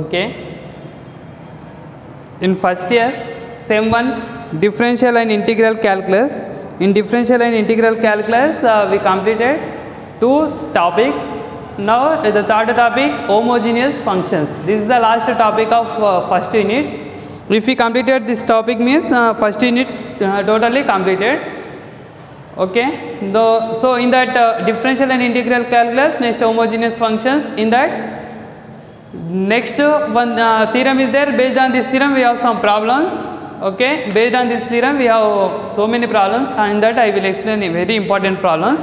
okay. In first year same one differential and integral calculus. In differential and integral calculus uh, we completed two topics. Now the third topic homogeneous functions. This is the last topic of uh, first unit. If we completed this topic means uh, first unit uh, totally completed. Okay. The so in that uh, differential and integral calculus next homogeneous functions. In that next one uh, theorem is there. Based on this theorem we have some problems. Okay? Based on this theorem we have so many problems. And that i will explain very important problems.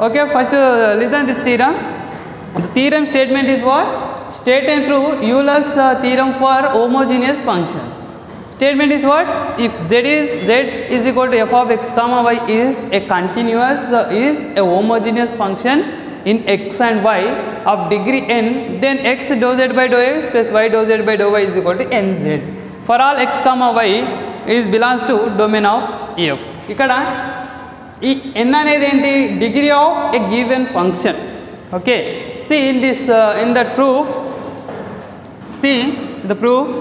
Okay? First uh, listen this theorem. The theorem statement is what? State and euler's uh, theorem for homogeneous functions. Statement is what? If z is z is equal to f of x comma y is a continuous uh, is a homogeneous function in x and y of degree n then x dou z by dou x plus y dou z by dou y is equal to nz for all x comma y is belongs to domain of f ఇక్కడ ఈ n అనేది ఏంటి degree of a given function okay C in this in that proof see the proof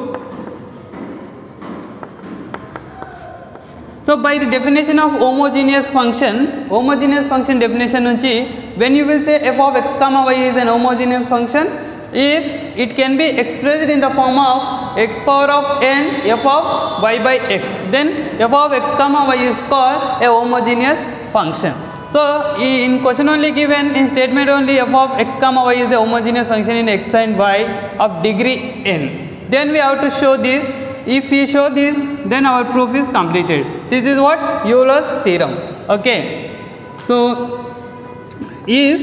So by the definition of homogeneous function, homogeneous function definition nunchi, when you will say f of x comma y is an homogeneous function, if it can be expressed in the form of x power of n f of y by x, then f of x comma y is called a homogeneous function. So in question only given in statement only f of x comma y is a homogeneous function in x and y of degree n. Then we have to show this if we show this then our proof is completed. This is what euler's theorem. Okay. So if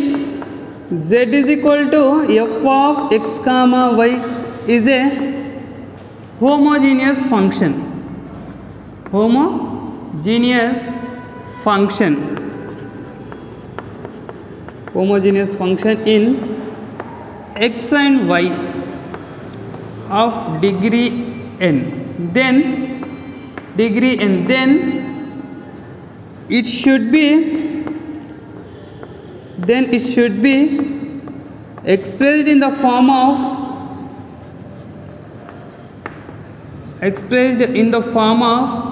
z is equal to f of x comma y is a homogeneous function. Homogeneous function. Homogeneous function in x and y of degree n. Then degree n. Then it should be then it should be expressed in the form of expressed in the form of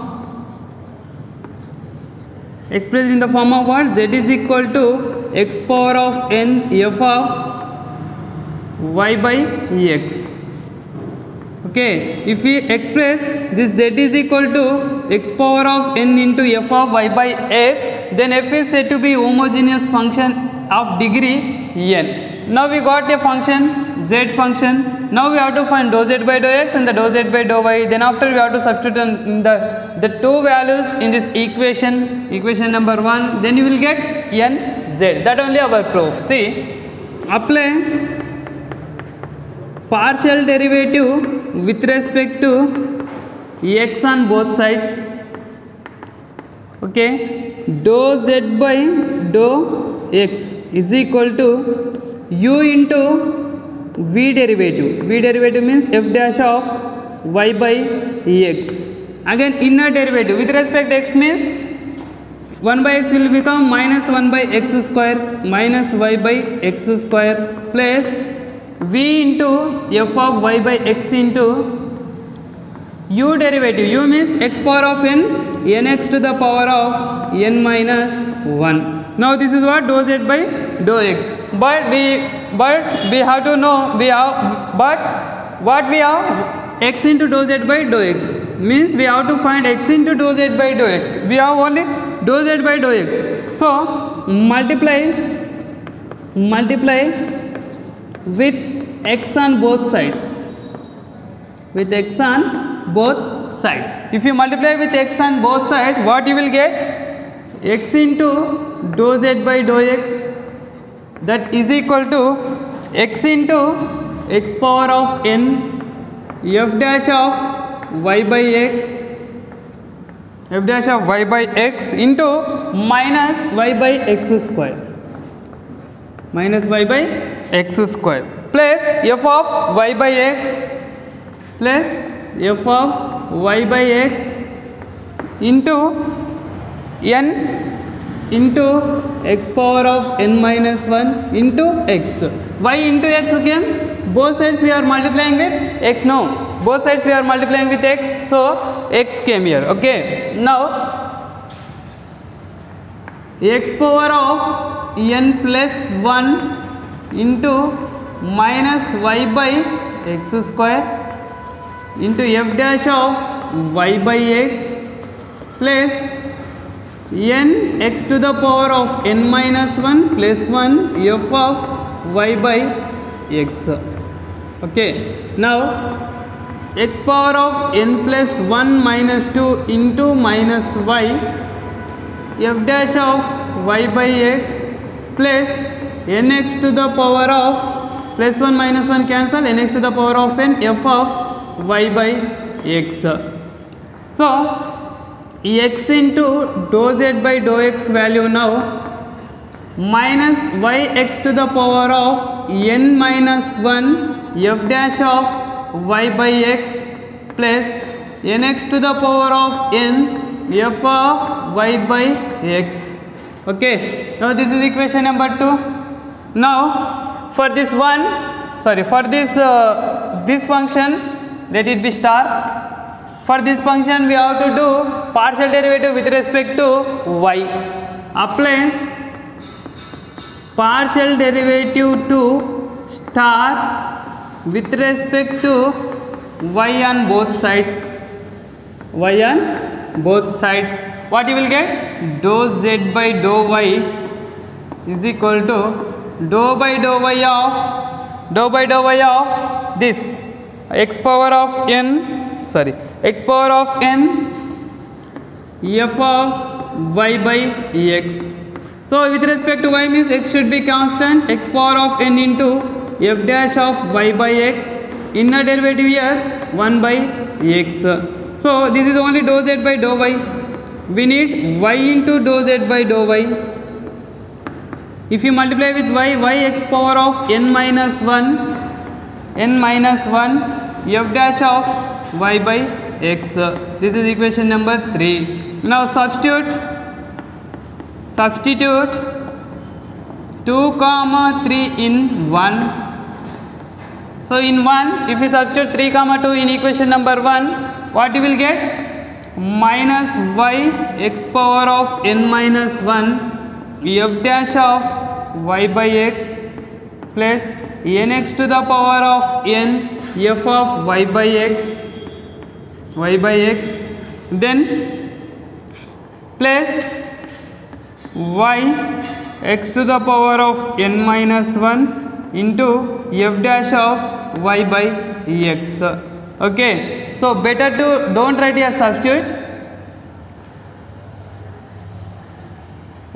expressed in the form of what? Z is equal to x power of n f of y by x okay if we express this z is equal to x power of n into f of y by x then f is said to be homogeneous function of degree n. Now we got a function z function. Now we have to find dou z by dou x and the dou z by dou y. Then after we have to substitute in the the two values in this equation equation number 1 then you will get n z. That only our proof. See apply partial derivative with respect to x on both sides okay? Dou z by dou x is equal to u into v derivative. V derivative means f dash of y by x. Again inner derivative. With respect to x means 1 by x will become minus 1 by x square minus y by x square plus v into f of y by x into u derivative. U means x power of n nx to the power of n minus 1 now this is what dou z by dou x. But we but we have to know we have but what we have? X into dou z by dou x. Means we have to find x into dou z by dou x. We have only dou z by dou x. So multiply multiply with x on both sides. With x on both sides. If you multiply with x on both sides what you will get? x into dou z by dou x. That is equal to x into x power of n f dash of y by x f dash of y by x into minus y by x square. Minus y by x square plus f of y by x plus f of y by x into n into x power of n minus 1 into x. y into x came both sides we are multiplying with x no. Both sides we are multiplying with x so x came here okay. Now x power of n plus 1 into minus y by x square into f dash of y by x plus n x to the power of n minus 1 plus 1 f of y by x. Okay. Now x power of n plus 1 minus 2 into minus y f dash of y by x plus nx to the power of plus 1 minus 1 cancel nx to the power of n f of y by x. So x into dou z by dou x value now minus y x to the power of n minus 1 f dash of y by x plus nx to the power of n f of y by x. Okay now this is equation number 2 now for this one sorry for this uh, this function let it be star. For this function we have to do partial derivative with respect to y. Apply partial derivative to star with respect to y on both sides. Y on both sides. What you will get? Dou z by dou y is equal to dou by dou y of dou by dou y of this. X power of n sorry x power of n f of y by x. So with respect to y means x should be constant. X power of n into f dash of y by x. Inner derivative here 1 by x. So this is only dou z by dou y. We need y into dou z by dou y if you multiply with y y x power of n minus 1 n minus 1 f dash of y by x. This is equation number 3 now substitute substitute 2 comma 3 in 1 so in 1 if you substitute 3 comma 2 in equation number 1 what you will get? Minus y x power of n minus 1 f dash of y by x plus nx to the power of n f of y by x y by x then plus y x to the power of n minus 1 into f dash of y by x. Okay so better to don't write here substitute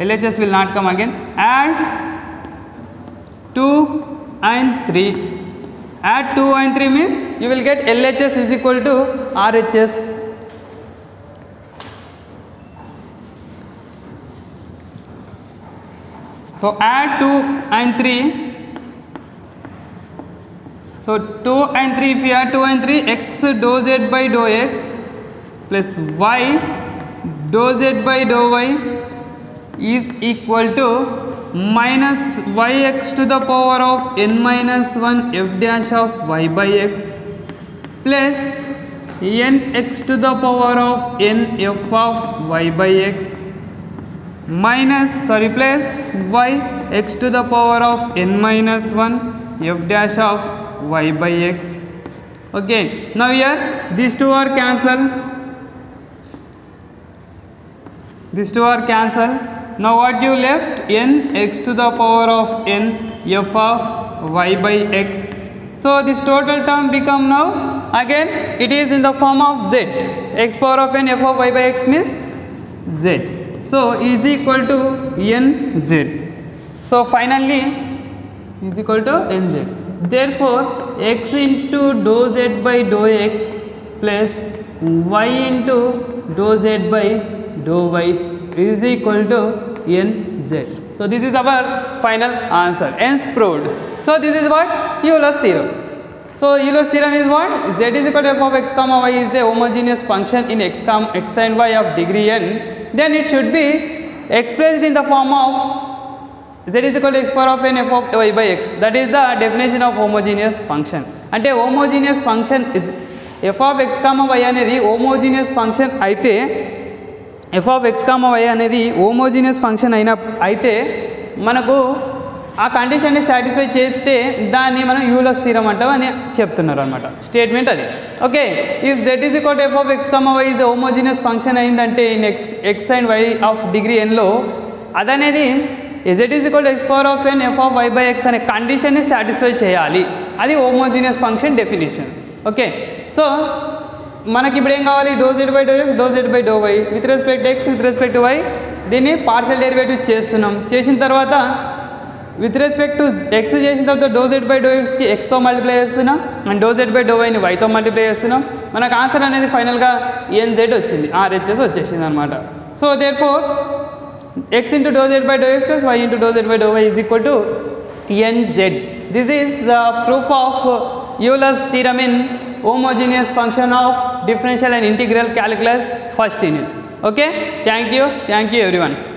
LHS will not come again. Add 2 and 3 add 2 and 3 means you will get LHS is equal to RHS so add 2 and 3 so 2 and 3 if you add 2 and 3 x dou z by dou x plus y dou z by dou y is equal to minus yx to the power of n minus 1 f dash of y by x plus nx to the power of n f of y by x minus sorry plus y x to the power of n minus 1 f dash of y by x. Okay now here these two are cancelled. These two are cancelled now what you left? N x to the power of n f of y by x. So this total term become now again it is in the form of z. X power of n f of y by x means z. So is equal to n z. So finally is equal to nz therefore x into dou z by dou x plus y into dou z by dou y is equal to nz so this is our final answer hence proved so this is what euler's theorem so euler's theorem is what z is equal to f of x comma y is a homogeneous function in x, com, x and y of degree n then it should be expressed in the form of z is equal to x power of n f of y by x that is the definition of homogeneous function అంటే homogeneous function is f of x comma y అనేది homogeneous function అయితే F of X comma Y అనేది homogeneous function అయిన అయితే మనకు ఆ కండిషన్ని satisfy చేస్తే దాన్ని మనం యూలస్ స్థిరం అంటాం అని చెప్తున్నారు అనమాట స్టేట్మెంట్ అది okay if Z is equal F of X comma Y is homogeneous function అయిందంటే in X X and Y of degree ఎన్లో అదనేది Z is equal X power of N F of Y by X అనే కండిషన్ని satisfy చేయాలి. అది homogeneous function definition okay so మనకి ఇప్పుడు ఏం కావాలి? Do Z by do X do Z by do Y? With respect X with respect Y దీన్ని partial derivative చేస్తున్నాం. చేసిన తర్వాత విత్ రెస్పెక్ట్ టు ఎక్స్ చేసిన తర్వాత డో జెడ్ బై డో ఎక్స్కి ఎక్స్తో మల్టిప్లై చేస్తున్నాం. And do Z by do వైని వైతో మల్టిప్లై చేస్తున్నాం. మనకు ఆన్సర్ అనేది ఫైనల్గా ఎన్జెడ్ వచ్చింది. ఆర్హెచ్ఎస్ వచ్చేసింది అనమాట so therefore X into do Z by do X plus Y into do Z by do Y is equal to NZ this is the proof of Euler's theorem in function of differential and integral calculus first unit okay? Thank you. Thank you everyone